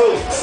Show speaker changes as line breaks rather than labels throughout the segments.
Jones.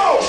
Oh!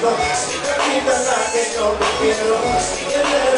quiero,
y
la que no lo
quiero,